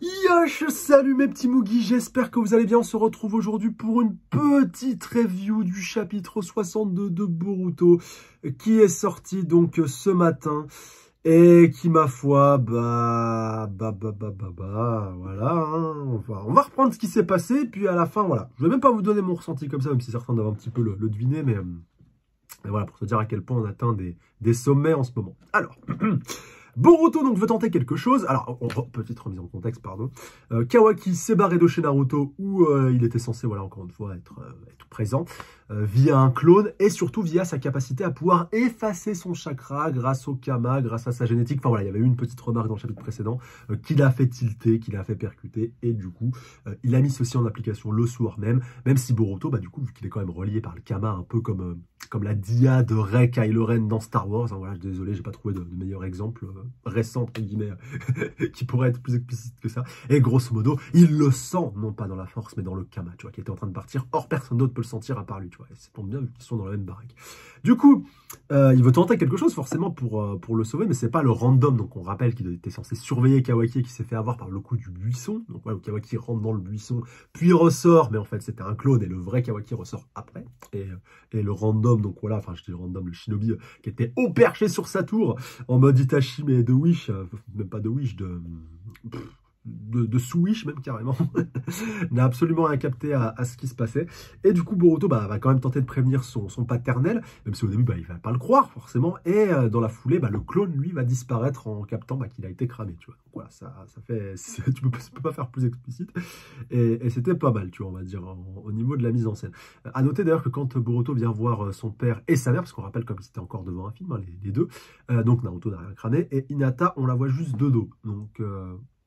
Yosh, salut mes petits Moogies, j'espère que vous allez bien. On se retrouve aujourd'hui pour une petite review du chapitre 62 de Boruto qui est sorti donc ce matin et qui, ma foi, bah, bah, bah, bah, bah, bah voilà, hein. on, va, reprendre ce qui s'est passé, puis à la fin, voilà. Je vais même pas vous donner mon ressenti comme ça, même si certains doivent un petit peu le, deviner, mais, mais, voilà, pour te dire à quel point on atteint des sommets en ce moment. Alors, Boruto donc veut tenter quelque chose. Alors, petite remise en contexte, pardon. Euh, Kawaki s'est barré de chez Naruto où euh, il était censé, voilà, encore une fois, être, euh, présent via un clone et surtout via sa capacité à pouvoir effacer son chakra grâce au Kama, grâce à sa génétique. Enfin voilà, il y avait eu une petite remarque dans le chapitre précédent qui l'a fait tilter, qui l'a fait percuter et du coup, il a mis ceci en application le soir même, même si Boruto, bah du coup, vu qu'il est quand même relié par le Kama, un peu comme comme la dia de Rey Kylo Ren dans Star Wars. Hein, voilà, désolé, j'ai pas trouvé de, meilleur exemple euh, récent, entre guillemets, qui pourrait être plus explicite que ça. Et grosso modo, il le sent, non pas dans la force, mais dans le Kama, tu vois, qui était en train de partir. Or, personne d'autre peut le sentir à part lui, tu vois. Et bien vu qu'ils sont dans la même baraque. Du coup, euh, il veut tenter quelque chose, forcément, pour, euh, pour le sauver, mais c'est pas le random. Donc, on rappelle qu'il était censé surveiller Kawaki, qui s'est fait avoir par le coup du buisson. Donc, voilà, Kawaki rentre dans le buisson, puis ressort, mais en fait, c'était un clone, et le vrai Kawaki ressort après. Et, et le random donc voilà, enfin je dis random, le shinobi euh, qui était au perché sur sa tour, en mode Itachi mais de Wish, euh, même pas de Wish, de de, de Switch même carrément, n'a absolument rien capté à, ce qui se passait. Et du coup, Boruto bah, va quand même tenter de prévenir son, son paternel, même si au début, bah, il va pas le croire forcément. Et euh, dans la foulée, bah, le clone, lui, va disparaître en captant bah, qu'il a été cramé. Tu vois. Donc voilà, ça, ça fait, tu peux, peux pas faire plus explicite. Et, c'était pas mal, tu vois, on va dire, au niveau de la mise en scène. À noter d'ailleurs que quand Boruto vient voir euh, son père et sa mère, parce qu'on rappelle comme c'était encore devant un film, hein, les, deux, euh, donc Naruto n'a rien cramé, et Inata, on la voit juste de dos. Donc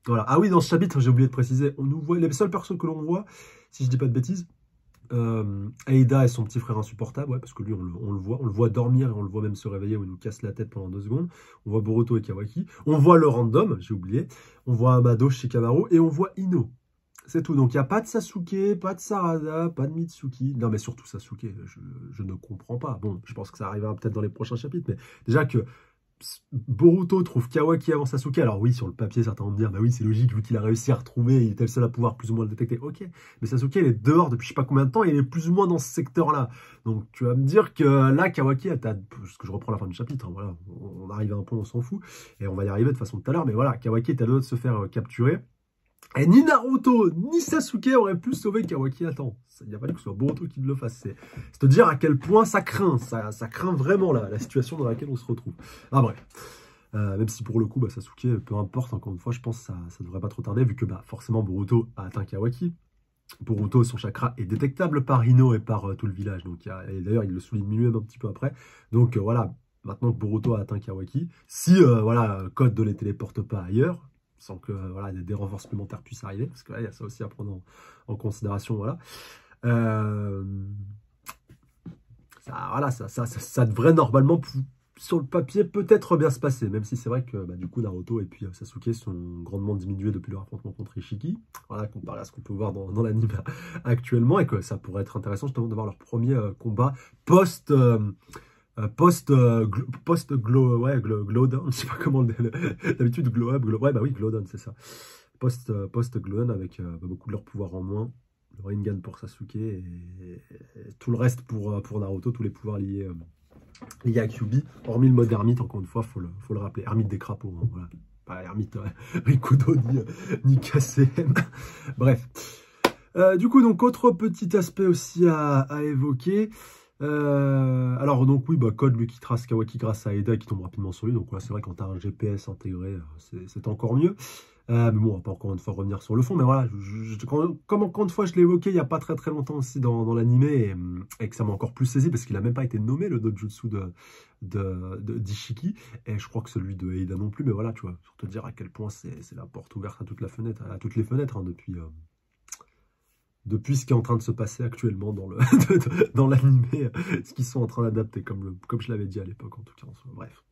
Ah oui, dans ce chapitre, j'ai oublié de préciser, on nous voit, les seules personnes que l'on voit, si je dis pas de bêtises, euh, Aida et son petit frère insupportable, ouais, parce que lui, on le, voit, on le voit dormir et on le voit même se réveiller où il nous casse la tête pendant deux secondes. On voit Boruto et Kawaki. On voit le random, j'ai oublié. On voit Amado, Shikamaru et on voit Ino. C'est tout. Donc, il n'y a pas de Sasuke, pas de Sarada, pas de Mitsuki. Non, mais surtout Sasuke, je, je ne comprends pas. Bon, je pense que ça arrivera peut-être dans les prochains chapitres, mais déjà que Boruto trouve Kawaki avant Sasuke. Alors oui, sur le papier, certains vont me dire, bah oui, c'est logique, vu qu'il a réussi à retrouver, il était le seul à pouvoir plus ou moins le détecter. Ok, mais Sasuke, il est dehors depuis je sais pas combien de temps, et il est plus ou moins dans ce secteur-là. Donc tu vas me dire que là, Kawaki, parce que je reprends la fin du chapitre, hein, voilà, on arrive à un point, on s'en fout, et on va y arriver de façon tout à l'heure, mais voilà, Kawaki est à deux de se faire euh, capturer. Et ni Naruto, ni Sasuke auraient pu sauver Kawaki Attends, Il n'y a pas que ce soit Boruto qui le fasse. C'est te dire à quel point ça craint. Ça, craint vraiment la, situation dans laquelle on se retrouve. Ah bref. Euh, même si pour le coup, bah, Sasuke, peu importe, encore une fois, je pense que ça ne devrait pas trop tarder, vu que bah, forcément Boruto a atteint Kawaki. Boruto, son chakra est détectable par Ino et par euh, tout le village. Donc, d'ailleurs, il le souligne lui-même un petit peu après. Donc euh, voilà, maintenant que Boruto a atteint Kawaki, si voilà, Code ne les téléporte pas ailleurs, sans que voilà, des renforts supplémentaires puissent arriver, parce que là, il y a ça aussi à prendre en, considération. Voilà. Euh, ça, voilà, ça, ça, ça, devrait normalement, sur le papier, peut-être bien se passer, même si c'est vrai que bah, du coup, Naruto et puis euh, Sasuke sont grandement diminués depuis leur affrontement contre Ishiki, voilà, comparé à ce qu'on peut voir dans, l'anime actuellement, et que ça pourrait être intéressant justement de voir leur premier euh, combat post... Euh, post euh, post glow ouais glow, down je sais pas comment d'habitude glow up glow, ouais bah oui glow down c'est ça. Post euh, post glow down avec bah, beaucoup de leur pouvoir en moins. Le pour Sasuke et, tout le reste pour pour Naruto tous les pouvoirs liés liés à Kyubi hormis le mode ermite encore une fois faut le faut le rappeler. Ermite des crapauds hein, voilà. Pas ermite Rikudo ni ni KCM bref. Du coup donc autre petit aspect aussi à, à évoquer euh, alors donc oui, bah, Code lui qui trace Kawaki grâce à Eda qui tombe rapidement sur lui. Donc c'est vrai quand tu un GPS intégré, euh, c'est encore mieux. Euh, mais bon, on va pas encore une fois revenir sur le fond. Mais voilà, comme encore une fois je l'ai évoqué il n'y a pas très très longtemps aussi dans, dans l'animé et, que ça m'a encore plus saisi parce qu'il a même pas été nommé le dojutsu de d'Ishiki et je crois que celui de Eida non plus. Mais voilà, tu vois, pour te dire à quel point c'est la porte ouverte à toute la fenêtre, à toutes les fenêtres hein, depuis depuis ce qui est en train de se passer actuellement dans le dans l'animé, ce qu'ils sont en train d'adapter, comme, comme je l'avais dit à l'époque en tout cas. Bref.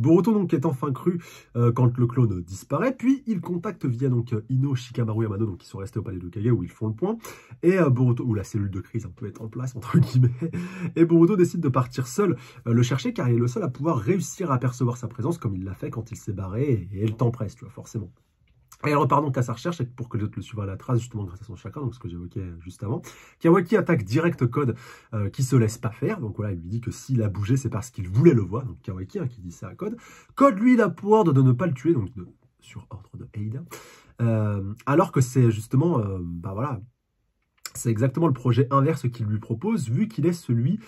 Boruto donc est enfin cru euh, quand le clone disparaît, puis il contacte via donc Ino, Shikamaru et Amado, donc qui sont restés au palais de Kage où ils font le point, et euh, Boruto, où la cellule de crise peut être en place entre guillemets, et Boruto décide de partir seul euh, le chercher car il est le seul à pouvoir réussir à percevoir sa présence comme il l'a fait quand il s'est barré et, et le temps presse, tu vois, forcément. Et elle repart donc à sa recherche pour que l'autre le suive à la trace, justement grâce à son chakra, donc ce que j'évoquais juste avant. Kawaki attaque direct Code, euh, qui se laisse pas faire. Donc voilà, il lui dit que s'il a bougé, c'est parce qu'il voulait le voir. Donc Kawaki hein, qui dit ça à Code. Code, lui, il a pour ordre de ne pas le tuer, donc sur ordre de Eida. Euh, alors que c'est justement, euh, bah voilà, c'est exactement le projet inverse qu'il lui propose, vu qu'il est celui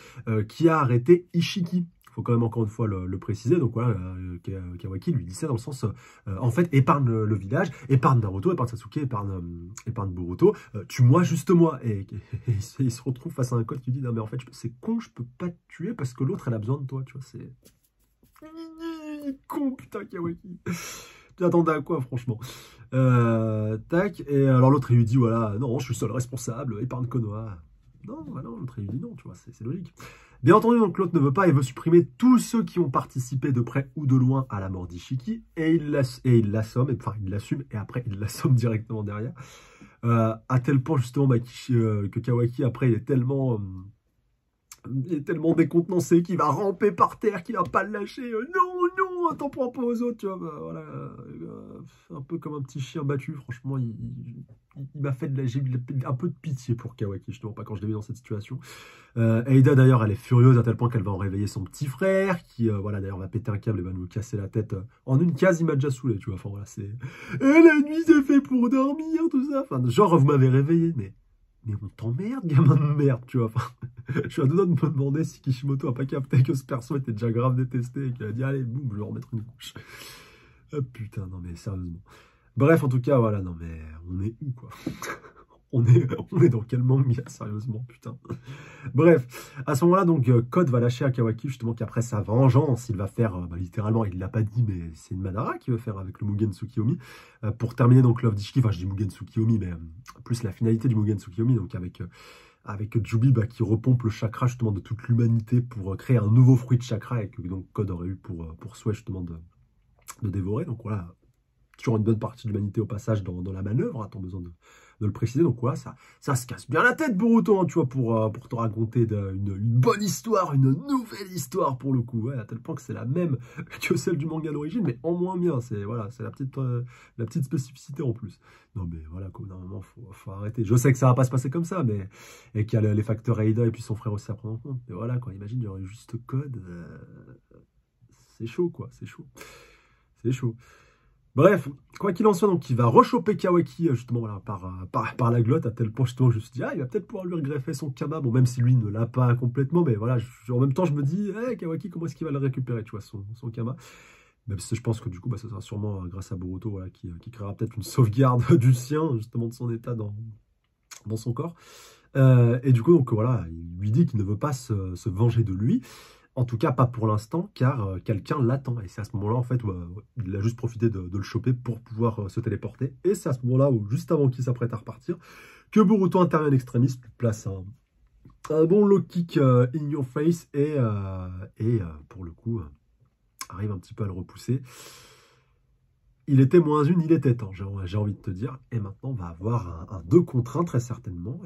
qui a arrêté Ishiki. Faut quand même encore une fois le, préciser. Donc voilà, euh, Kawaki lui dit ça dans le sens, euh, en fait, épargne le, village, épargne Naruto, épargne Sasuke, épargne, épargne Boruto, tue-moi, juste moi. Et, il se retrouve face à un code qui dit, non mais en fait, c'est con, je peux pas te tuer parce que l'autre, elle a besoin de toi, tu vois, c'est... Con, putain, Kawaki tu attendais à quoi, franchement euh, Tac, et alors l'autre, il lui dit, voilà, non, je suis seul responsable, épargne Konoha. Non, non, l'autre, il lui dit non, tu vois, c'est logique. Bien entendu, donc l'autre ne veut pas, il veut supprimer tous ceux qui ont participé de près ou de loin à la mort d'Ishiki, et il l'assomme, enfin, il l'assume, et après, il l'assomme directement derrière. Euh, à tel point, justement, bah, euh, que Kawaki, après, il est tellement il est tellement décontenancé qu'il va ramper par terre, qu'il va pas le lâcher. Euh, non, non, t'en prends pas aux autres, tu vois. Bah, voilà, euh, un peu comme un petit chien battu, franchement, m'a fait de la, un peu de pitié pour Kawaki, justement, pas quand je l'ai vu dans cette situation. Euh, Aida, d'ailleurs, elle est furieuse à tel point qu'elle va en réveiller son petit frère, qui, voilà, d'ailleurs, va péter un câble et va nous casser la tête. En une case, il m'a déjà saoulé, tu vois. Enfin, voilà, c'est... Et la nuit, c'est fait pour dormir, tout ça. Enfin, genre, vous m'avez réveillé, mais mais on t'emmerde, gamin de merde, tu vois. Enfin, je suis à deux doigts de me demander si Kishimoto a pas capté que ce perso était déjà grave détesté et qu'il a dit allez, boum, je vais remettre une couche. Ah, putain, non mais sérieusement. Bref, en tout cas, voilà, non mais on est où quoi? On est, on est dans quel manga, sérieusement, putain. Bref, à ce moment-là, donc, euh, Code va lâcher Akawaki, justement, qu'après sa vengeance, il va faire, euh, bah, littéralement, il l'a pas dit, mais c'est une Madara qu'il veut faire avec le Mugen Tsukiyomi, euh, pour terminer, donc, Love Dishiki, enfin, je dis Mugen Tsukiyomi, mais plus la finalité du Mugen Tsukiyomi, donc, avec, avec Jubi, bah, qui repompe le chakra, justement, de toute l'humanité pour créer un nouveau fruit de chakra, et que, donc, Code aurait eu pour, pour souhait, justement, de, de dévorer, donc, voilà, toujours une bonne partie de l'humanité au passage dans, la manœuvre, a-t-on besoin de le préciser. Donc voilà, ça, ça se casse bien la tête, Boruto, hein, tu vois, pour, euh, pour te raconter une, bonne histoire, une nouvelle histoire pour le coup, à tel point que c'est la même que celle du manga d'origine, mais en moins bien. C'est voilà, la petite, euh, la petite spécificité en plus. Non mais voilà, quoi, normalement, faut, faut arrêter. Je sais que ça va pas se passer comme ça, mais et qu'il y a les facteurs Aida et puis son frère aussi à prendre en compte. Mais voilà, quoi, imagine, il y aurait juste code. Euh, c'est chaud, quoi, c'est chaud. C'est chaud. Bref, quoi qu'il en soit, donc il va rechoper Kawaki euh, justement euh, par, par, la glotte, à tel point justement je me suis dit, ah, il va peut-être pouvoir lui regreffer son kama, bon même si lui ne l'a pas complètement, mais voilà, en même temps je me dis, hey, Kawaki, comment est-ce qu'il va le récupérer, tu vois, son, kama même si je pense que du coup, bah, ça sera sûrement euh, grâce à Boruto qui, qui créera peut-être une sauvegarde du sien, justement de son état dans, dans son corps. et du coup, donc voilà, il lui dit qu'il ne veut pas se venger de lui. En tout cas, pas pour l'instant, car euh, quelqu'un l'attend. Et c'est à ce moment-là, en fait, où, euh, il a juste profité de, le choper pour pouvoir euh, se téléporter. Et c'est à ce moment-là, où juste avant qu'il s'apprête à repartir, que Boruto intervient en extrémiste, place un, bon low kick in your face et, et pour le coup, arrive un petit peu à le repousser. Il était moins une, il était temps, j'ai envie de te dire. Et maintenant, on va avoir un 2 contre 1 très certainement.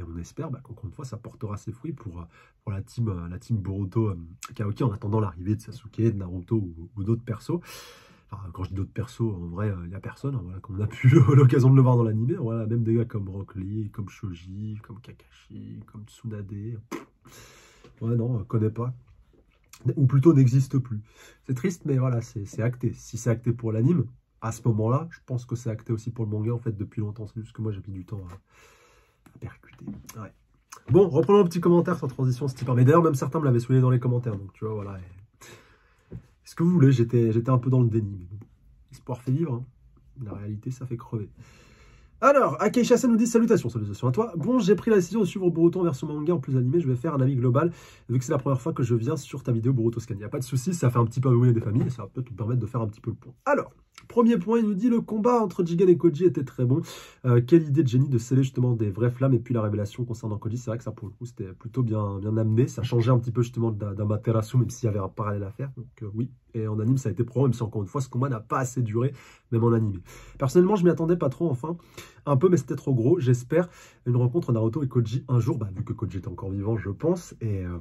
Et on espère bah, qu'encore une fois, ça portera ses fruits pour, euh, la, team, euh, la team Boruto euh, Kaoki en attendant l'arrivée de Sasuke, de Naruto ou, d'autres persos. quand je dis d'autres persos, en vrai, il n'y a personne. Hein, voilà, on a pu l'occasion de le voir dans l'anime. Même des gars comme Rock Lee, comme Shoji, comme Kakashi, comme Tsunade. Ouais, non, on connaît pas. Ou plutôt n'existe plus. C'est triste, mais voilà, c'est acté. Si c'est acté pour l'anime, à ce moment-là, je pense que c'est acté aussi pour le manga, en fait, depuis longtemps. C'est juste que moi, j'ai mis du temps à percuté. Bon, reprenons un petit commentaire sans transition, ce type. Mais d'ailleurs, même certains me l'avaient souligné dans les commentaires. Donc, tu vois, voilà. Ce que vous voulez, j'étais un peu dans le déni. Mais L'espoir fait vivre. Hein. La réalité, ça fait crever. Alors, Akeisha nous dit salutations, salutations à toi. Bon, j'ai pris la décision de suivre Boruto en version manga en plus animé. Je vais faire un avis global, vu que c'est la première fois que je viens sur ta vidéo Boruto Scan. Il n'y a pas de souci, ça fait un petit peu oui des familles et ça va peut-être permettre de faire un petit peu le point. Alors, Premier point, il nous dit le combat entre Jigen et Koji était très bon. Euh, quelle idée de génie de sceller justement des vraies flammes et puis la révélation concernant Koji. C'est vrai que ça pour le coup c'était plutôt bien, bien amené. Ça changeait un petit peu justement d'un Materasu même s'il y avait un parallèle à faire. Donc euh, oui, et en anime ça a été pro, même si encore une fois ce combat n'a pas assez duré, même en anime. Personnellement je m'y attendais pas trop enfin. Un peu, mais c'était trop gros. J'espère une rencontre Naruto et Koji un jour, bah, vu que Koji est encore vivant, je pense. Et, euh,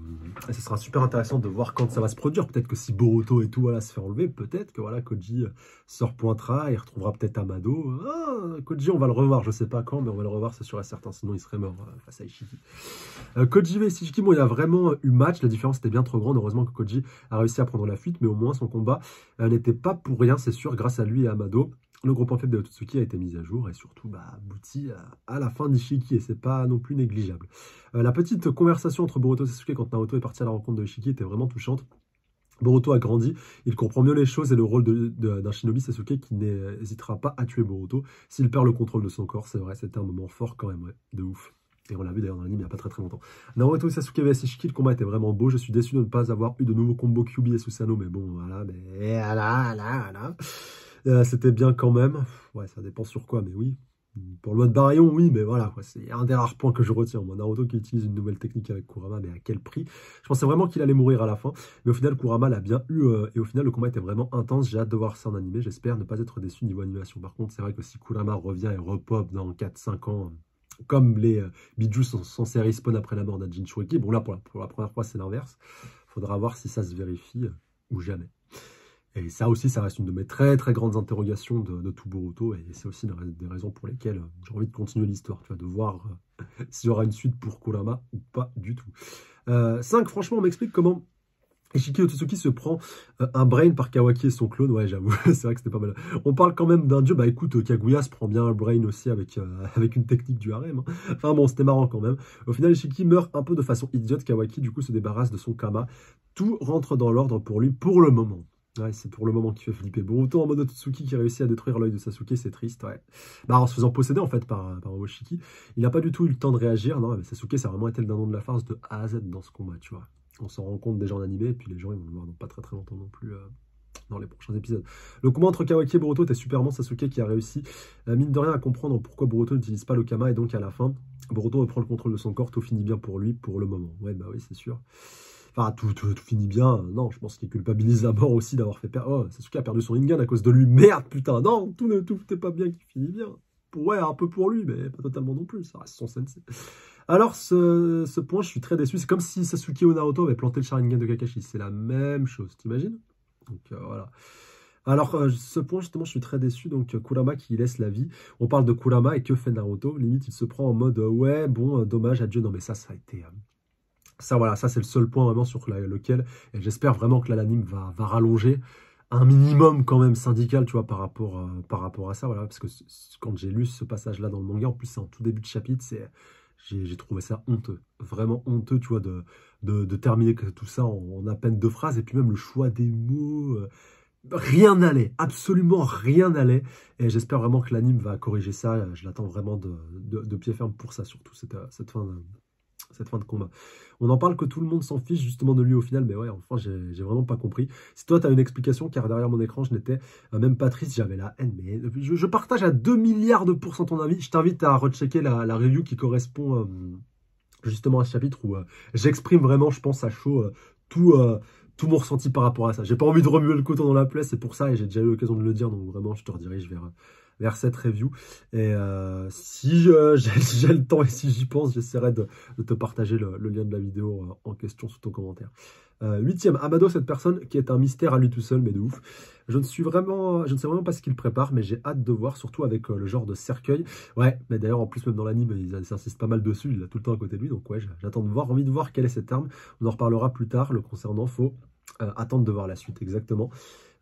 ce sera super intéressant de voir quand ça va se produire. Peut-être que si Boruto et tout voilà, se fait enlever, peut-être que voilà, Koji se repointera et retrouvera peut-être Amado. Ah, Koji, on va le revoir, je sais pas quand, mais on va le revoir, c'est sûr et certain. Sinon, il serait mort euh, face à Ishiki. Euh, Koji et Ishiki, bon, il a vraiment eu match. La différence était bien trop grande. Heureusement que Koji a réussi à prendre la fuite, mais au moins son combat n'était pas pour rien, c'est sûr, grâce à lui et Amado. Le gros point faible de Otsuki a été mis à jour et surtout bah, abouti à, la fin d'Ishiki et c'est pas non plus négligeable. Euh, la petite conversation entre Boruto et Sasuke quand Naruto est parti à la rencontre de Ishiki était vraiment touchante. Boruto a grandi, il comprend mieux les choses et le rôle d'un shinobi Sasuke qui n'hésitera pas à tuer Boruto s'il perd le contrôle de son corps. C'est vrai, c'était un moment fort quand même, de ouf. Et on l'a vu d'ailleurs dans l'anime il n'y a pas très très longtemps. Naruto et Sasuke vs Ishiki, le combat était vraiment beau. Je suis déçu de ne pas avoir eu de nouveaux combos Kyubi et Susanoo, mais bon, voilà, mais voilà, voilà, voilà. Euh, c'était bien quand même. Ouais, ça dépend sur quoi, mais oui. Pour le mode Baryon, oui, mais voilà, c'est un des rares points que je retiens. Moi, Naruto qui utilise une nouvelle technique avec Kurama, mais à quel prix? Je pensais vraiment qu'il allait mourir à la fin, mais au final, Kurama l'a bien eu, euh, et au final, le combat était vraiment intense. J'ai hâte de voir ça en animé. J'espère ne pas être déçu niveau animation. Par contre, c'est vrai que si Kurama revient et repop dans 4-5 ans, comme les euh, Bijou sont censés respawn après la mort d'un Jinchuriki, bon là, pour la première fois, c'est l'inverse. Faudra voir si ça se vérifie ou jamais. Et ça aussi, ça reste une de mes très très grandes interrogations de, de tout Boruto, et c'est aussi une des raisons pour lesquelles euh, j'ai envie de continuer l'histoire, tu vois, de voir euh, s'il y aura une suite pour Kurama ou pas du tout. 5, euh, franchement, on m'explique comment Ishiki Otsuki se prend un brain par Kawaki et son clone, ouais j'avoue, c'est vrai que c'était pas mal. On parle quand même d'un dieu, bah écoute, Kaguya se prend bien un brain aussi avec, avec une technique du harem. Hein. Enfin bon, c'était marrant quand même. Au final, Ishiki meurt un peu de façon idiote, Kawaki du coup se débarrasse de son Kama. Tout rentre dans l'ordre pour lui pour le moment. C'est pour le moment qui fait flipper. Boruto en mode Otsutsuki qui réussit à détruire l'œil de Sasuke, c'est triste, ouais. Bah, en se faisant posséder en fait par, par il n'a pas du tout eu le temps de réagir. Non, mais Sasuke, a vraiment été le dindon de la farce de A à Z dans ce combat, tu vois. On s'en rend compte déjà en animé, et puis les gens, ils vont le voir dans pas très très longtemps non plus. Euh, dans les prochains épisodes. Le combat entre Kawaki et Boruto était super bon. Sasuke qui a réussi, euh, mine de rien, à comprendre pourquoi Boruto n'utilise pas le Kama, et donc à la fin, Boruto reprend le contrôle de son corps. Tout finit bien pour lui pour le moment. Ouais, bah oui, c'est sûr. Enfin, tout, tout, finit bien. Non, je pense qu'il culpabilise la mort aussi d'avoir fait perdre. Oh, Sasuke a perdu son Rinnegan à cause de lui. Merde, putain, non, tout ne tout pas bien qui finit bien. Ouais, un peu pour lui, mais pas totalement non plus. Ça reste son sensei. Alors, ce, ce point, je suis très déçu. C'est comme si Sasuke ou Naruto avait planté le Sharingan de Kakashi. C'est la même chose, t'imagines? Donc, euh, voilà. Alors, euh, ce point, justement, je suis très déçu. Donc, Kurama qui laisse la vie. On parle de Kurama et que fait Naruto Limite, il se prend en mode, ouais, bon, dommage, adieu. Non, mais ça, ça a été... Ça, voilà, ça c'est le seul point vraiment sur lequel, j'espère vraiment que l'anime va, va rallonger un minimum quand même syndical, tu vois, par rapport, euh, par rapport à ça, voilà, parce que quand j'ai lu ce passage-là dans le manga, en plus c'est en tout début de chapitre, c'est j'ai trouvé ça honteux, vraiment honteux, tu vois, de, de, terminer tout ça en, à peine deux phrases, et puis même le choix des mots, euh, rien n'allait, absolument rien n'allait, et j'espère vraiment que l'anime va corriger ça, je l'attends vraiment de, de, pied ferme pour ça, surtout cette, cette fin de, cette fin de combat. On en parle que tout le monde s'en fiche justement de lui au final, mais ouais, enfin, j'ai vraiment pas compris. Si toi, tu as une explication, car derrière mon écran, je n'étais euh, même pas triste, j'avais la haine, mais je, partage à 2 milliards de pourcents ton avis. Je t'invite à rechecker la, review qui correspond euh, justement à ce chapitre où euh, j'exprime vraiment, je pense, à chaud tout tout mon ressenti par rapport à ça. J'ai pas envie de remuer le coton dans la plaie, c'est pour ça, et j'ai déjà eu l'occasion de le dire, donc vraiment, je te redirige vers, vers cette review. Et euh, si j'ai le temps et si j'y pense, j'essaierai de, te partager le, lien de la vidéo euh, en question sous ton commentaire. Euh, huitième, Amado, cette personne qui est un mystère à lui tout seul, mais de ouf. Je ne suis vraiment, je ne sais vraiment pas ce qu'il prépare, mais j'ai hâte de voir, surtout avec le genre de cercueil. Ouais, mais d'ailleurs, en plus, même dans l'anime, ils insistent pas mal dessus, il a tout le temps à côté de lui, donc ouais, j'attends de voir, envie de voir quelle est cette arme. On en reparlera plus tard, le concernant, faut attendre de voir la suite, exactement.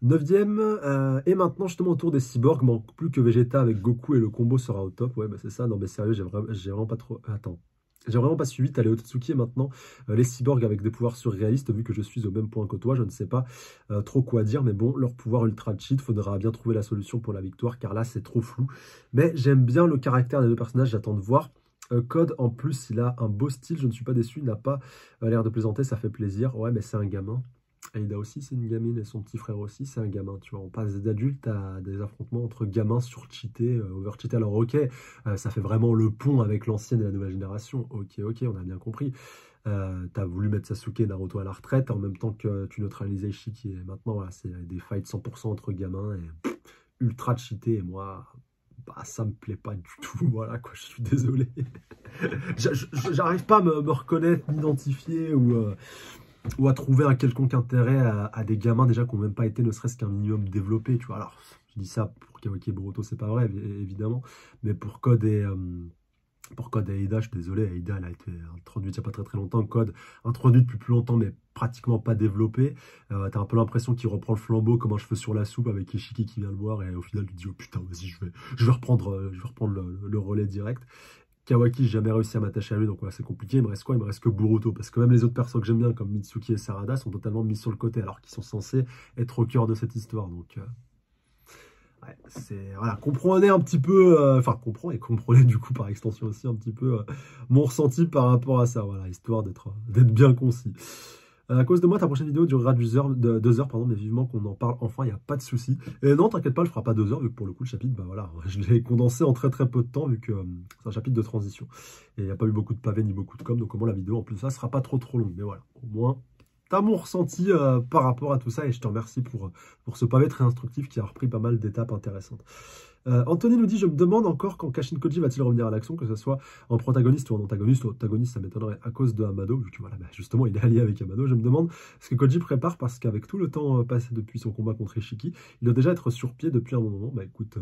Neuvième, euh, et maintenant justement autour des cyborgs, manque plus que Vegeta avec Goku et le combo sera au top. Ouais, bah c'est ça, non mais sérieux, j'ai vraiment, vraiment pas trop... Attends, j'ai vraiment pas suivi, t'as les Otsutsuki et maintenant euh, les cyborgs avec des pouvoirs surréalistes, vu que je suis au même point que toi, je ne sais pas euh, trop quoi dire, mais bon, leur pouvoir ultra cheat, faudra bien trouver la solution pour la victoire, car là c'est trop flou. Mais j'aime bien le caractère des deux personnages, j'attends de voir. Code, en plus, il a un beau style, je ne suis pas déçu, il n'a pas l'air de plaisanter, ça fait plaisir. Ouais, mais c'est un gamin. Aida aussi, c'est une gamine, et son petit frère aussi, c'est un gamin. Tu vois, on passe d'adulte à des affrontements entre gamins surcheatés, euh, overcheatés. Alors, ok, euh, ça fait vraiment le pont avec l'ancienne et la nouvelle génération. Ok, ok, on a bien compris. Euh, t'as voulu mettre Sasuke et Naruto à la retraite en même temps que tu neutralisais Ishiki. Et maintenant, voilà, c'est des fights 100% entre gamins et ultra cheatés. Et moi, bah, ça me plaît pas du tout. Voilà, quoi, je suis désolé. J'arrive pas à me, reconnaître, m'identifier ou, euh, ou à trouver un quelconque intérêt à, des gamins déjà qui n'ont même pas été ne serait-ce qu'un minimum développé. Tu vois, alors, je dis ça pour Kawaki et Boruto, c'est pas vrai, évidemment, mais pour Code et. Euh, pour Code et Aida, je suis désolé, Aida, elle a été introduite il n'y a pas très très longtemps. Code, introduit depuis plus longtemps, mais pratiquement pas développé. Euh, T'as un peu l'impression qu'il reprend le flambeau comme un cheveu sur la soupe avec Ishiki qui vient le voir et au final, il dit Oh putain, vas-y, je vais, je vais reprendre, euh, je vais reprendre le, relais direct. Kawaki, j'ai jamais réussi à m'attacher à lui, donc c'est compliqué. Il me reste quoi? Il me reste que Boruto, parce que même les autres personnes que j'aime bien, comme Mitsuki et Sarada, sont totalement mis sur le côté, alors qu'ils sont censés être au cœur de cette histoire. Donc, euh, c'est voilà, comprenez un petit peu, euh, enfin comprenez et comprenez du coup par extension aussi un petit peu euh, mon ressenti par rapport à ça, voilà, histoire d'être d'être bien concis. À cause de moi, ta prochaine vidéo durera deux heures, mais vivement qu'on en parle enfin, il n'y a pas de souci. Et non, t'inquiète pas, je fera pas deux heures, vu que pour le coup, le chapitre, bah voilà, je l'ai condensé en très très peu de temps, vu que euh, c'est un chapitre de transition. Et il n'y a pas eu beaucoup de pavés ni beaucoup de com, donc au moins la vidéo, en plus, ça sera pas trop trop long. Mais voilà, au moins, t'as mon ressenti euh, par rapport à tout ça et je te remercie pour, pour ce pavé très instructif qui a repris pas mal d'étapes intéressantes. Euh, Anthony nous dit, je me demande encore quand Kashin Koji va-t-il revenir à l'action, que ce soit en protagoniste ou en antagoniste. Ou antagoniste, ça m'étonnerait à cause de Amado, voilà, bah, justement, il est allié avec Amado. Je me demande ce que Koji prépare, parce qu'avec tout le temps euh, passé depuis son combat contre Ishiki, il doit déjà être sur pied depuis un moment. Bah écoute,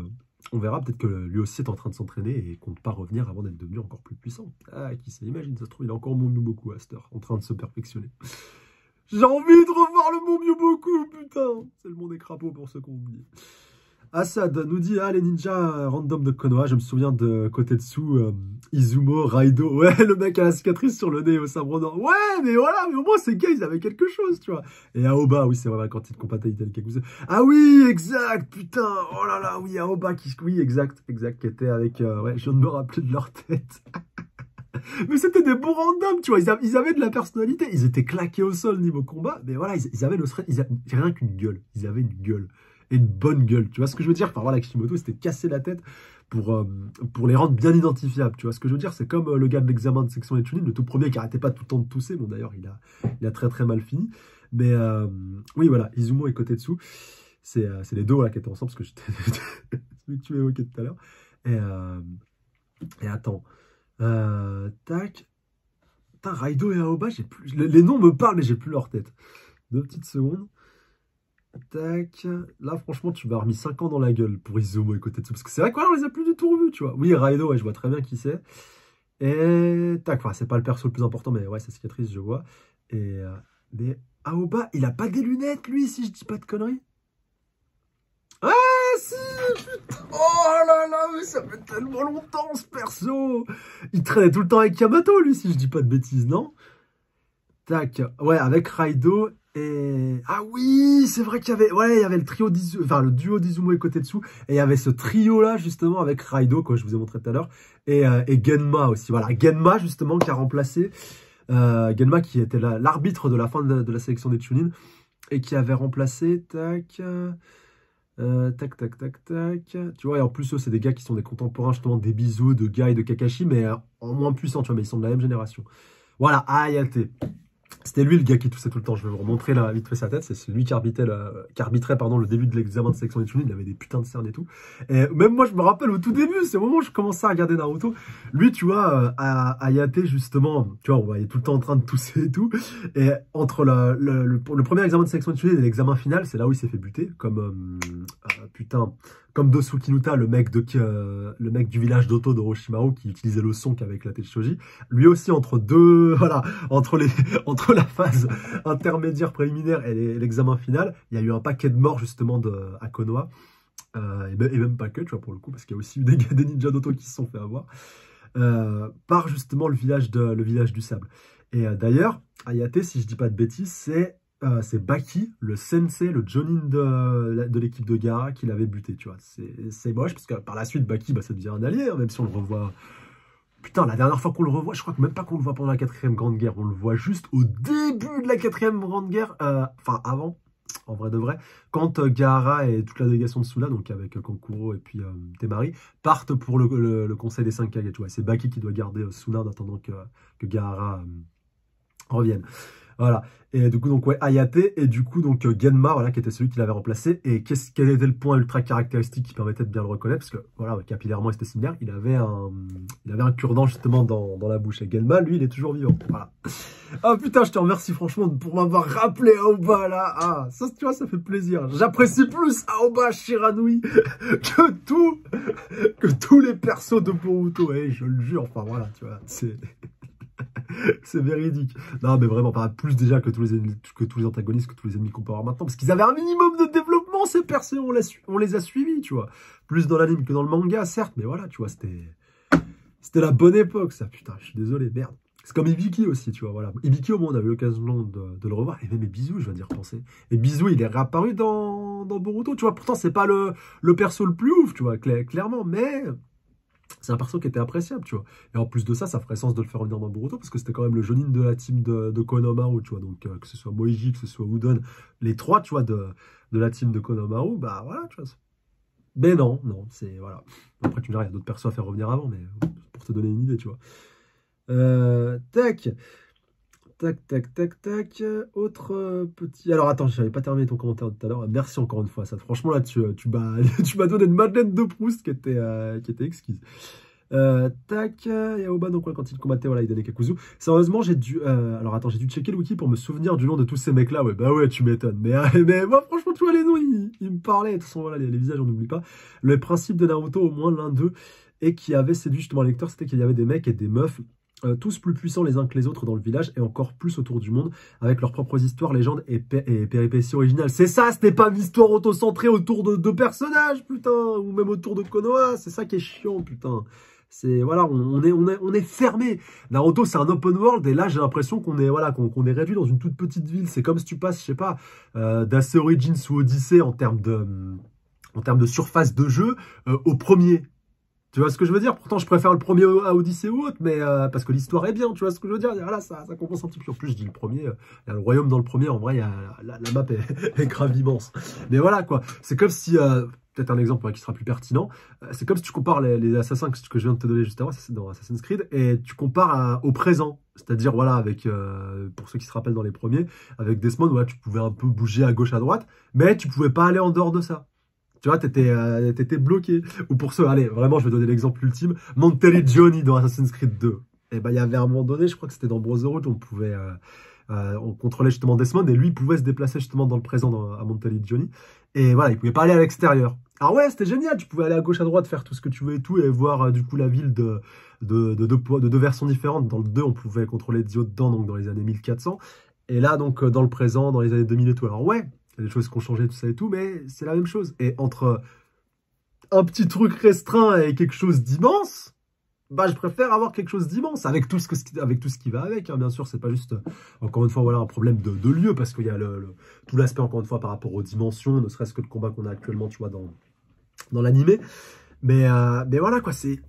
on verra, peut-être que lui aussi est en train de s'entraîner et compte pas revenir avant d'être devenu encore plus puissant. Ah, qui sait, imagine, ça se trouve, il a encore mon beaucoup à cette en train de se perfectionner. J'ai envie de revoir le Bon beaucoup, putain C'est le monde des crapauds pour ceux qui ont oublié. Assad nous dit Ah, les ninjas random de Konoha, je me souviens de côté dessous, euh, Izumo, Raido. Ouais, le mec a la cicatrice sur le nez au sabre d'or. Ouais, mais voilà, mais au moins ces gars, ils avaient quelque chose, tu vois. Et Aoba, oui, c'est vrai, quand il combattait Italie Ah oui, exact, putain, oh là là, oui, Aoba, qui, oui, exact, exact, qui était avec, euh, ouais, je de me rappeler de leur tête. mais c'était des bons randoms, tu vois. Ils, avaient de la personnalité. Ils étaient claqués au sol niveau combat. Mais voilà, ils, avaient le ils avaient rien qu'une gueule. Ils avaient une gueule. Et une bonne gueule. Tu vois ce que je veux dire? Enfin voilà, Kishimoto c'était casser la tête pour, euh, pour les rendre bien identifiables. Tu vois ce que je veux dire? C'est comme euh, le gars de l'examen de section étudiante, le tout premier qui arrêtait pas tout le temps de tousser. Bon d'ailleurs, il a, il a très très mal fini. Mais euh, oui, voilà, Izumo et Kotetsu, c'est les deux qui étaient ensemble, parce que j'étais celui que tu évoqué tout à l'heure. Et, et attends, tac. Raido et Aoba, plus. Les noms me parlent, mais j'ai plus leur tête. Deux petites secondes. Tac. Là, franchement, tu m'as remis 5 ans dans la gueule pour Izumo et côté de Parce que c'est vrai qu'on les a plus du tout revus, tu vois. Oui, Raido, ouais, je vois très bien qui c'est. Et tac, enfin, c'est pas le perso le plus important, mais ouais, sa cicatrice, je vois. Et. Euh, mais Aoba, il a pas des lunettes, lui, si je dis pas de conneries. Ah, si. Oh là là, mais ça fait tellement longtemps ce perso Il traînait tout le temps avec Yamato, lui, si je dis pas de bêtises, non? Tac, ouais, avec Raido et... Ah oui, c'est vrai qu'il y avait... Ouais, il y avait le trio d'Izumo, enfin le duo d'Izumo et Kotetsu, et il y avait ce trio-là, justement, avec Raido, quoi, je vous ai montré tout à l'heure, et, euh, et, Genma aussi, voilà, Genma, justement, qui a remplacé... Euh, Genma, qui était l'arbitre de la fin de, la sélection des Chunin, et qui avait remplacé, tac... Euh, tac, tac, tac, tac. Tu vois, et en plus, c'est des gars qui sont des contemporains, justement, des bisous, de Guy et de Kakashi, mais en moins puissants, tu vois, mais ils sont de la même génération. Voilà, Ayate. C'était lui le gars qui toussait tout le temps. Je vais vous remontrer la vite sa tête. C'est lui qui arbitrait, le début de l'examen de sélection d'études. Il avait des putains de cernes et tout. Et même moi, je me rappelle au tout début, c'est au moment où je commençais à regarder Naruto. Lui, tu vois, euh, à Ayate, justement, tu vois, on voyait tout le temps en train de tousser et tout. Et entre le, premier examen de sélection d'études et l'examen final, c'est là où il s'est fait buter. Comme, euh, euh, putain, comme Dosu Kinuta, le mec, de, euh, le mec du village d'Oto d'Orochimaru qui utilisait le son qu'avec la Shoji, lui aussi entre deux, entre, la phase intermédiaire préliminaire et l'examen final, il y a eu un paquet de morts justement à Konoha. Euh, et, même pas que, tu vois, pour le coup, parce qu'il y a aussi eu des, des ninjas d'Oto qui se sont fait avoir, euh, par justement le village, du sable. Et d'ailleurs, Ayate, si je dis pas de bêtises, c'est euh, c'est Baki, le sensei, le Jonin de, de l'équipe de Gara, qui l'avait buté, tu vois. C'est moche, parce que par la suite, Baki, bah, ça devient un allié, hein, même si on le revoit... Putain, la dernière fois qu'on le revoit, je crois que même pas qu'on le voit pendant la quatrième grande guerre, on le voit juste au début de la quatrième grande guerre, euh, enfin avant, en vrai de vrai, quand euh, Gara et toute la délégation de Sula, donc avec Kankuro et puis Temari, partent pour le, conseil des 5 Kage, tu vois. C'est Baki qui doit garder Suna en attendant que, que Gara revienne. Voilà. Et du coup, donc, ouais, Ayate, et du coup, donc, Genma, voilà, qui était celui qui l'avait remplacé. Et qu'est-ce, quel était le point ultra caractéristique qui permettait de bien le reconnaître? Parce que, voilà, capillairement, c'était similaire. Il avait un, il avait un cure-dent, justement, dans, dans, la bouche. Et Genma, lui, il est toujours vivant. Voilà. Ah, putain, je te remercie, franchement, pour m'avoir rappelé Aoba, là. Ah, ça, tu vois, ça fait plaisir. J'apprécie plus Aoba Shiranui que tout, que tous les persos de Boruto. Eh, je le jure. Enfin, voilà, tu vois, c'est... c'est véridique. Non, mais vraiment, pas plus déjà que tous les que tous les antagonistes, que tous les ennemis qu'on peut avoir maintenant, parce qu'ils avaient un minimum de développement, ces persos, on, on les a suivis, tu vois. Plus dans l'anime que dans le manga, certes, mais voilà, tu vois, c'était c'était la bonne époque, ça, putain, je suis désolé, merde. C'est comme Ibiki aussi, tu vois, voilà. Ibiki, au moins, on avait l'occasion de, de, le revoir, et même Bisous, je vais dire penser. Et Bisous, il est réapparu dans, dans Boruto, tu vois, pourtant, c'est pas le, le perso le plus ouf, tu vois, clairement, mais c'est un perso qui était appréciable, tu vois. Et en plus de ça, ça ferait sens de le faire revenir dans Boruto, parce que c'était quand même le Jonin de la team de, Konomaru, tu vois. Donc, euh, que ce soit Moiji, que ce soit Udon, les trois, tu vois, de, de la team de Konomaru, bah voilà, tu vois. Mais non, non, c'est, voilà. Après, tu me diras, il y a d'autres persos à faire revenir avant, mais pour te donner une idée, tu vois. Euh, tac Tac, tac, tac, tac. Autre euh, petit... Alors attends, je n'avais pas terminé ton commentaire tout à l'heure. Merci encore une fois. Ça, franchement, là, tu, tu m'as donné une Madeleine de Proust qui était, euh, qui était exquise. Euh, tac, Yaoba, donc quand il combattait, voilà, il donnait Kakuzu. Sérieusement, j'ai dû, alors attends, j'ai dû checker le wiki pour me souvenir du nom de tous ces mecs-là. Ouais, bah ouais, tu m'étonnes. Mais, mais moi, franchement, tu vois, les noms, ils, me parlaient. De toute façon, voilà, les, les visages, on n'oublie pas. Le principe de Naruto, au moins l'un d'eux, et qui avait séduit justement le lecteur, c'était qu'il y avait des mecs et des meufs euh, tous plus puissants les uns que les autres dans le village et encore plus autour du monde, avec leurs propres histoires, légendes et, péripéties originales. C'est ça, c'était pas une histoire auto-centrée autour de deux personnages, putain, ou même autour de Konoha, c'est ça qui est chiant, putain. C'est voilà, on, est on est on est fermé. Naruto c'est un open world et là j'ai l'impression qu'on est voilà qu'on est réduit dans une toute petite ville. C'est comme si tu passes, je sais pas, euh, Origins ou Odyssey en termes de en termes de surface de jeu euh, au premier. Tu vois ce que je veux dire? Pourtant, je préfère le premier à Odyssey ou autre, mais euh, parce que l'histoire est bien, tu vois ce que je veux dire? Voilà, ça, ça compense un petit peu. En plus, je dis le premier, euh, il y a le royaume dans le premier, en vrai, y a, la, map est, grave immense. Mais voilà, quoi. C'est comme si, euh, peut-être un exemple qui sera plus pertinent, c'est comme si tu compares les, assassins que, je viens de te donner juste avant, dans Assassin's Creed, et tu compares au présent. C'est-à-dire, voilà, avec, pour ceux qui se rappellent dans les premiers, avec Desmond, ouais, tu pouvais un peu bouger à gauche, à droite, mais tu pouvais pas aller en dehors de ça. Tu vois, t'étais euh, bloqué. Ou pour ceux, allez, vraiment, je vais donner l'exemple ultime. Johnny dans Assassin's Creed 2. Et ben, il y avait un moment donné, je crois que c'était dans Brotherhood, on pouvait... Euh, euh, on contrôlait justement Desmond et lui pouvait se déplacer justement dans le présent à Johnny. Et voilà, il pouvait pas aller à l'extérieur. Alors ouais, c'était génial, tu pouvais aller à gauche, à droite, faire tout ce que tu veux et tout, et voir euh, du coup la ville de, de, de, deux versions différentes. Dans le 2, on pouvait contrôler Dio dedans, donc dans les années 1400. Et là, donc, dans le présent, dans les années 2000 et tout. Alors ouais, il y a des choses qui ont changé, tout ça et tout, mais c'est la même chose. Et entre un petit truc restreint et quelque chose d'immense, bah, je préfère avoir quelque chose d'immense avec tout ce avec tout ce qui va avec. Hein. Bien sûr, c'est pas juste, encore une fois, voilà, un problème de, lieu, parce qu'il y a le, tout l'aspect, encore une fois, par rapport aux dimensions, ne serait-ce que le combat qu'on a actuellement, tu vois, dans, dans l'animé. Mais, euh, mais voilà, quoi, c'est,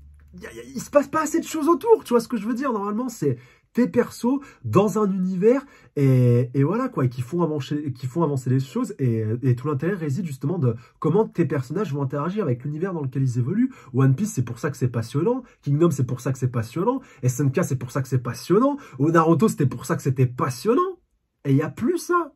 il se passe pas assez de choses autour, tu vois ce que je veux dire. Normalement, c'est tes persos dans un univers et, voilà quoi, qui font avancer, qui font avancer les choses et, tout l'intérêt réside justement de comment tes personnages vont interagir avec l'univers dans lequel ils évoluent. One Piece c'est pour ça que c'est passionnant, Kingdom c'est pour ça que c'est passionnant, SNK c'est pour ça que c'est passionnant, ou Naruto c'était pour ça que c'était passionnant. Et il n'y a plus ça.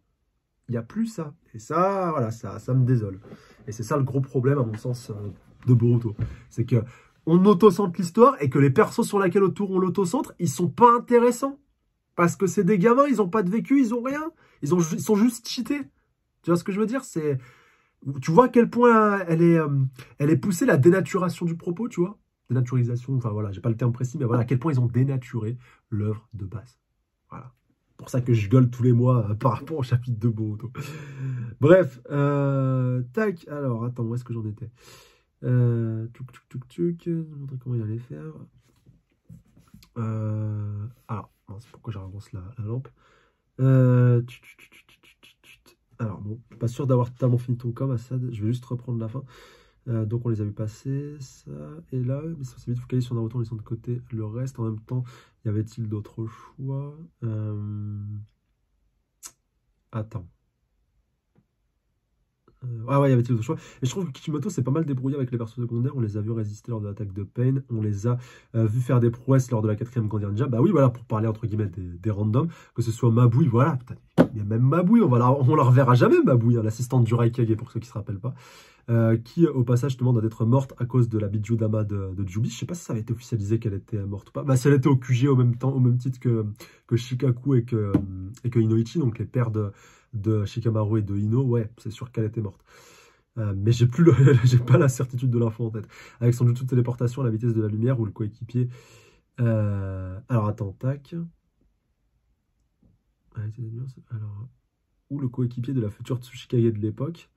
Il n'y a plus ça. Et ça, voilà, ça, ça me désole. Et c'est ça le gros problème à mon sens euh, de Boruto. C'est que on autocentre l'histoire et que les persos sur lesquels autour on l'autocentre, ils sont pas intéressants. Parce que c'est des gamins, ils ont pas de vécu, ils ont rien. Ils sont juste cheatés. Tu vois ce que je veux dire? C'est Tu vois à quel point elle est, euh, elle est poussée, la dénaturation du propos, tu vois? Dénaturisation, enfin voilà, j'ai pas le terme précis, mais voilà, à quel point ils ont dénaturé l'œuvre de base. Voilà. pour ça que je gueule tous les mois euh, par rapport au chapitre de Boruto. Bref, euh, tac, alors, attends, où est-ce que j'en étais? Euh, tuc, tuc, tuc, tuc. montrer comment il allait faire. Euh, alors, c'est pourquoi j'avance la, la lampe. Euh, alors, bon, je pas sûr d'avoir totalement fini ton com, Assad. Je vais juste reprendre la fin. Euh, donc, on les a vu passer, ça et là. Mais ça s'est vite focalisé sur Naruto en laissant de côté le reste. En même temps, y avait-il d'autres choix euh... Attends. Euh, ah ouais, il y avait d'autres choix. Et je trouve que Kishimoto s'est pas mal débrouillé avec les persos secondaires. On les a vus résister lors de l'attaque de Pain. On les a euh, vus faire des prouesses lors de la quatrième Grand Ninja. Bah oui, voilà, pour parler entre guillemets des, des randoms. Que ce soit Mabui, voilà. Putain, a même Mabui, on, va la, on la reverra jamais, Mabui, hein, l'assistante du Raikage, pour ceux qui se rappellent pas. Euh, qui, au passage, demande d'être morte à cause de la Bijudama de, de Jubi. Je sais pas si ça avait été officialisé qu'elle était morte ou pas. Bah, si elle était au QG au même temps, au même titre que, que Shikaku et que, et que Inoichi, donc les pères de, de Shikamaru et de Ino, ouais, c'est sûr qu'elle était morte. Euh, mais j'ai plus j'ai pas la certitude de l'info en tête. Avec son toute téléportation à la vitesse de la lumière ou le coéquipier. Euh, alors attends, tac. Alors, ou le coéquipier de la future Tsushikage de l'époque.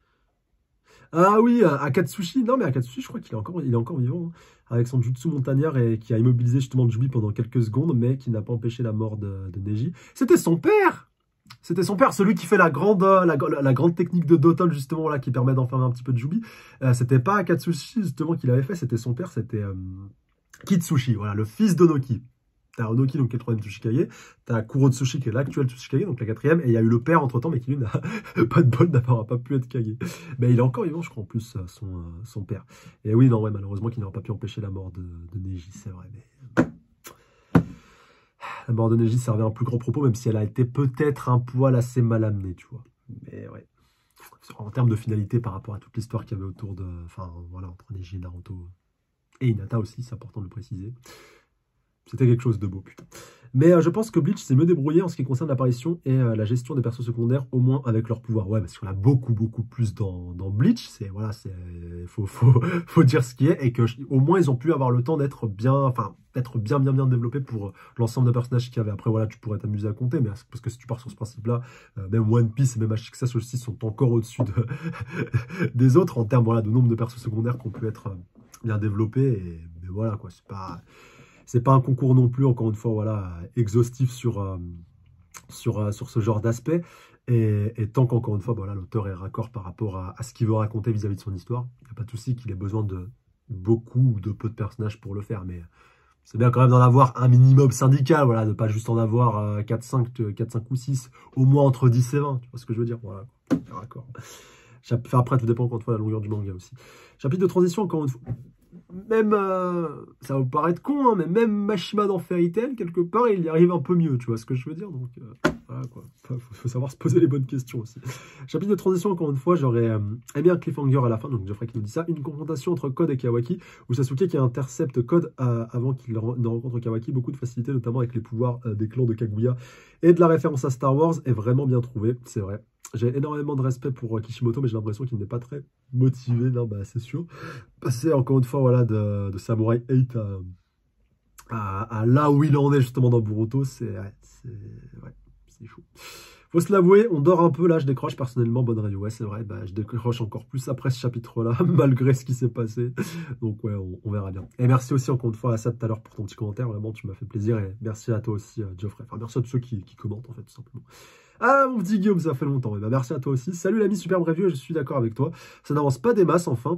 Ah oui, Akatsushi. Non, mais Akatsushi, je crois qu'il est encore, il est encore vivant. Hein. avec son jutsu montagnard et qui a immobilisé justement Jubi pendant quelques secondes, mais qui n'a pas empêché la mort de, de Neji. C'était son père c'était son père, celui qui fait la grande, la, grande technique de Dotol, justement, là, qui permet d'enfermer un petit peu de Jubi. Euh, c'était pas Akatsushi, justement, qui l'avait fait, c'était son père, c'était euh, Kitsushi, voilà, le fils d'Onoki. T'as Onoki, donc qui est le troisième Tsushikage, t'as Kurotsushi, qui est l'actuel Tsushikage, donc la quatrième, et il y a eu le père entre-temps, mais qui, lui, n'a pas de bol d'avoir pas pu être Kage. Mais il est encore vivant, je crois, en plus, euh, son, père. Et oui, non, ouais, malheureusement, qu'il n'aura pas pu empêcher la mort de, de Neji, c'est vrai, mais la mort de Neji servait un plus grand propos, même si elle a été peut-être un poil assez mal amenée, tu vois. Mais ouais. En termes de finalité par rapport à toute l'histoire qu'il y avait autour de. Enfin, voilà, entre Neji et Naruto. Et Inata aussi, c'est important de le préciser. C'était quelque chose de beau, putain. Mais euh, je pense que Bleach s'est mieux débrouillé en ce qui concerne l'apparition et euh, la gestion des persos secondaires, au moins avec leur pouvoir. Ouais, parce qu'on a beaucoup, beaucoup plus dans, dans Bleach. C'est voilà, c'est faut, faut, faut dire ce qui est et que au moins ils ont pu avoir le temps d'être bien, enfin, être bien, bien, bien développé pour euh, l'ensemble des personnages qu'il y avait. Après, voilà, tu pourrais t'amuser à compter, mais parce que si tu pars sur ce principe-là, même One Piece et même HXS aussi sont encore au-dessus de, des autres en termes voilà, de nombre de persos secondaires qui ont pu être bien développés. Et mais voilà, quoi, c'est pas c'est pas un concours non plus, encore une fois, voilà, exhaustif sur, euh, sur, euh, sur ce genre d'aspect. Et, tant qu'encore une fois, voilà, l'auteur est raccord par rapport à, ce qu'il veut raconter vis-à-vis de son histoire, il n'y a pas de souci qu'il ait besoin de beaucoup ou de peu de personnages pour le faire, mais c'est bien quand même d'en avoir un minimum syndical, voilà, de pas juste en avoir 4, 5, 4, 5 ou 6, au moins entre 10 et 20, tu vois ce que je veux dire Voilà, raccord. Après, tout dépend encore une fois de la longueur du manga aussi. Chapitre de transition, encore une fois, même, euh, ça va vous paraître con, hein, mais même Mashima dans Fairy quelque part, il y arrive un peu mieux, tu vois ce que je veux dire Donc, euh, voilà quoi. Faut, savoir se poser les bonnes questions aussi. Chapitre de transition, encore une fois, j'aurais euh, aimé un cliffhanger à la fin, donc Geoffrey qui nous dit ça, une confrontation entre Code et Kawaki, où Sasuke qui intercepte Code avant qu'il ne rencontre Kawaki, beaucoup de facilité, notamment avec les pouvoirs des clans de Kaguya, et de la référence à Star Wars est vraiment bien trouvée, c'est vrai. J'ai énormément de respect pour Kishimoto, mais j'ai l'impression qu'il n'est pas très motivé, non, bah c'est sûr. Passer encore une fois voilà, de, de Samurai 8 à, là où il en est justement dans Boruto, c'est ouais, chaud. Faut se l'avouer, on dort un peu là, je décroche personnellement, bonne radio, ouais c'est vrai, bah, je décroche encore plus après ce chapitre-là, malgré ce qui s'est passé. Donc ouais, on, verra bien. Et merci aussi encore une fois à ça tout à l'heure pour ton petit commentaire, vraiment tu m'as fait plaisir, et merci à toi aussi euh, Geoffrey, enfin merci à tous ceux qui, qui commentent en fait tout simplement. Ah, mon petit Guillaume, ça fait longtemps. Et bah, merci à toi aussi. Salut l'ami Superbe Review, je suis d'accord avec toi. Ça n'avance pas des masses, enfin.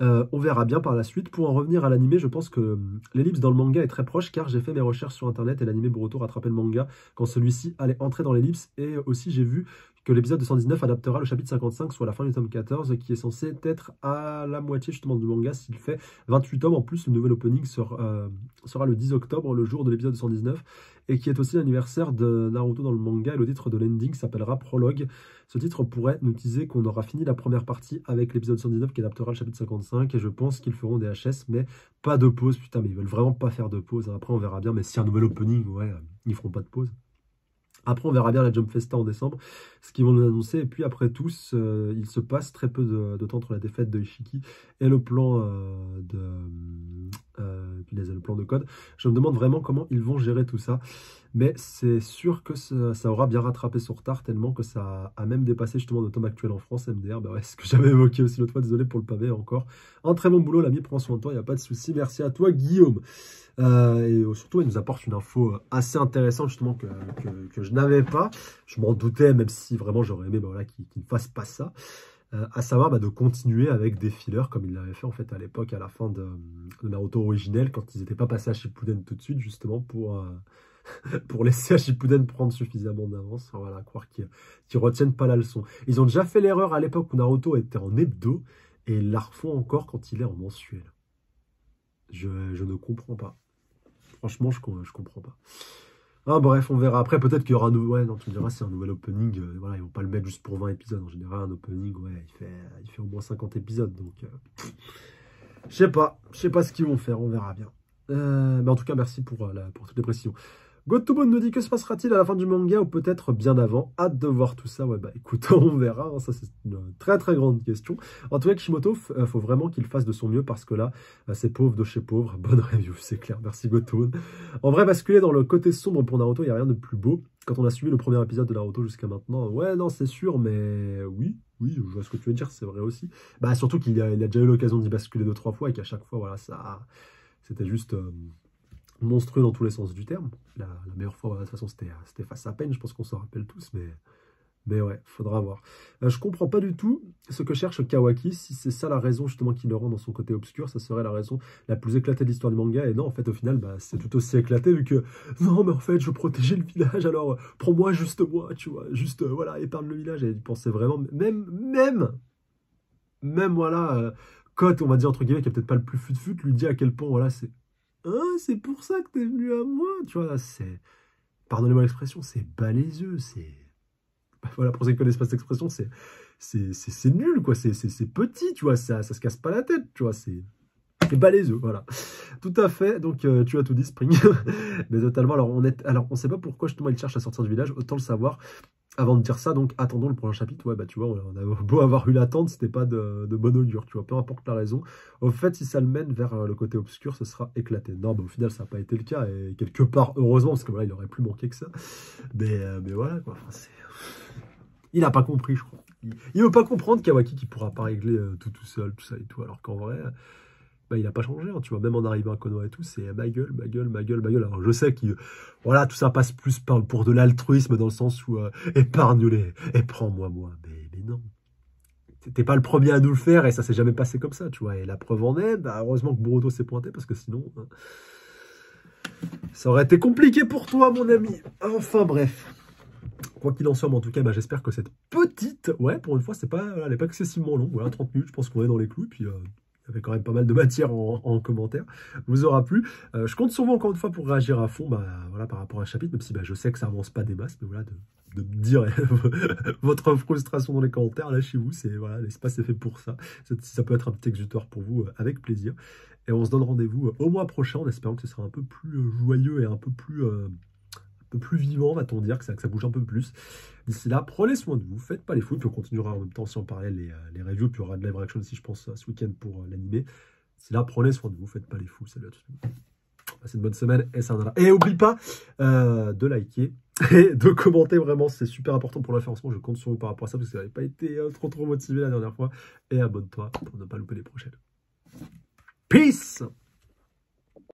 Euh, on verra bien par la suite. Pour en revenir à l'animé, je pense que hum, l'ellipse dans le manga est très proche car j'ai fait mes recherches sur internet et l'animé Boruto rattrapait le manga quand celui-ci allait entrer dans l'ellipse. Et aussi, j'ai vu que l'épisode 219 adaptera le chapitre 55, soit la fin du tome 14, qui est censé être à la moitié justement du manga s'il fait 28 tomes. En plus, le nouvel opening sera, euh, le 10 octobre, le jour de l'épisode 219, et qui est aussi l'anniversaire de Naruto dans le manga. Et le titre de l'ending s'appellera Prologue. Ce titre pourrait nous teaser qu'on aura fini la première partie avec l'épisode 119 qui adaptera le chapitre 55, et je pense qu'ils feront des HS, mais pas de pause. Putain, mais ils veulent vraiment pas faire de pause. Après, on verra bien, mais si un nouvel opening, ouais, ils feront pas de pause. Après, on verra bien la Jump Festa en décembre, ce qu'ils vont nous annoncer. Et puis, après tous, euh, il se passe très peu de, temps entre la défaite de Ishiki et le plan euh, de euh, le plan de code. Je me demande vraiment comment ils vont gérer tout ça. Mais c'est sûr que ça, aura bien rattrapé son retard, tellement que ça a même dépassé justement notre tome actuel en France, MDR. Bah ouais, ce que j'avais évoqué aussi l'autre fois, désolé pour le pavé encore. Un très bon boulot, l'ami, prends soin de toi, il n'y a pas de souci. Merci à toi, Guillaume. Euh, et surtout, il nous apporte une info assez intéressante, justement, que, je n'avais pas. Je m'en doutais, même si vraiment j'aurais aimé bah voilà, qu'il ne fasse pas ça. Euh, à savoir bah, de continuer avec des fillers comme il l'avait fait en fait à l'époque à la fin de, Naruto originel quand ils n'étaient pas passés à Shippuden tout de suite justement pour, euh, pour laisser à Shippuden prendre suffisamment d'avance. Voilà, croire qu'ils ne retiennent pas la leçon. Ils ont déjà fait l'erreur à l'époque où Naruto était en hebdo, et ils la refont encore quand il est en mensuel. Je, ne comprends pas. Franchement, je comprends pas. Ah, bref, on verra. Après, peut-être qu'il y aura un. Ouais, non, tu c'est un nouvel opening. Euh, voilà, ils vont pas le mettre juste pour 20 épisodes. En général, un opening, ouais, il fait, il fait au moins 50 épisodes. Donc, euh, je sais pas. Je sais pas ce qu'ils vont faire. On verra bien. Euh, mais en tout cas, merci pour, pour toutes les précisions. Gotobon nous dit que se passera-t-il à la fin du manga ou peut-être bien avant? Hâte de voir tout ça. Ouais, bah écoute, on verra. Hein, ça, c'est une très très grande question. En tout cas, Kishimoto, il euh, faut vraiment qu'il fasse de son mieux parce que là, euh, c'est pauvre de chez pauvre. Bonne review, c'est clair. Merci Gotobon. En vrai, basculer dans le côté sombre pour Naruto, il n'y a rien de plus beau. Quand on a suivi le premier épisode de Naruto jusqu'à maintenant, ouais, non, c'est sûr, mais oui, oui, je vois ce que tu veux dire, c'est vrai aussi. Bah, surtout qu'il a, déjà eu l'occasion d'y basculer deux, trois fois et qu'à chaque fois, voilà, ça, c'était juste. Euh, monstrueux dans tous les sens du terme. La, meilleure fois, de toute façon, c'était face à peine, je pense qu'on s'en rappelle tous, mais, mais ouais, faudra voir. Euh, je comprends pas du tout ce que cherche Kawaki, si c'est ça la raison justement qui le rend dans son côté obscur, ça serait la raison la plus éclatée de l'histoire du manga, et non, en fait, au final, bah, c'est tout aussi éclaté, vu que, non, mais en fait, je protégeais le village, alors, prends-moi juste moi, tu vois, juste, euh, voilà, épargne le village, et il pensait vraiment, même, même, même, voilà, euh, Cote, on va dire, entre guillemets, qui est peut-être pas le plus fut-fut, lui dit à quel point, voilà, c'est ah, c'est pour ça que t'es venu à moi. Tu vois, c'est. Pardonnez-moi l'expression, c'est yeux, c'est. Voilà, pour ceux qui connaissent pas cette expression, c'est. C'est nul, quoi. C'est petit, tu vois. Ça, ça se casse pas la tête, tu vois. C'est. Et yeux, voilà. Tout à fait. Donc, euh, tu as tout dit, Spring. Mais totalement. Alors, on est. Alors, on sait pas pourquoi justement il cherche à sortir du village. Autant le savoir. Avant de dire ça, donc attendons le prochain chapitre. Ouais, bah tu vois, on a beau avoir eu l'attente, c'était pas de, de bon augure, tu vois, peu importe la raison. Au fait, si ça le mène vers euh, le côté obscur, ce sera éclaté. Non, bah au final, ça n'a pas été le cas, et quelque part, heureusement, parce que voilà, il aurait plus manqué que ça. Mais, euh, mais voilà, quoi. il n'a pas compris, je crois. Il, ne veut pas comprendre Kawaki qui pourra pas régler euh, tout tout seul, tout ça et tout, alors qu'en vrai, bah, il n'a pas changé. Hein, tu vois, même en arrivant à Konoha et tout, c'est ma gueule, ma gueule, ma gueule, ma gueule. Alors je sais que voilà, tout ça passe plus pour de l'altruisme dans le sens où euh, épargne-les et prends-moi moi. Mais, mais non. T'es pas le premier à nous le faire et ça s'est jamais passé comme ça, tu vois. Et la preuve en est, bah, heureusement que Boruto s'est pointé parce que sinon, hein, ça aurait été compliqué pour toi, mon ami. Enfin bref. Quoi qu'il en soit, en tout cas, bah, j'espère que cette petite, ouais, pour une fois, c'est pas, elle n'est pas excessivement longue, voilà, 30 minutes, je pense qu'on est dans les clous, puis euh, y avait quand même pas mal de matière en, commentaire, vous aura plu. Euh, je compte souvent encore une fois pour réagir à fond bah, voilà, par rapport à un chapitre, même si bah, je sais que ça avance pas des masses, mais voilà, de, dire votre frustration dans les commentaires, lâchez-vous, c'est voilà, l'espace est fait pour ça. Ça peut être un petit exutoire pour vous, euh, avec plaisir. Et on se donne rendez-vous euh, au mois prochain, en espérant que ce sera un peu plus joyeux et un peu plus peu plus vivant, va-t-on dire, que ça, bouge un peu plus. D'ici là, prenez soin de vous, faites pas les fous, puis on continuera en même temps si on parlait les, euh, les reviews, puis il y aura de live reaction aussi, je pense, ce week-end pour euh, l'animer. D'ici là, prenez soin de vous, faites pas les fous. Salut à tous. Passez une bonne semaine et ça Et n'oublie pas euh, de liker et de commenter vraiment, c'est super important pour le référencement. Je compte sur vous par rapport à ça parce que ça n'avait pas été trop trop motivé la dernière fois. Et abonne-toi pour ne pas louper les prochaines. Peace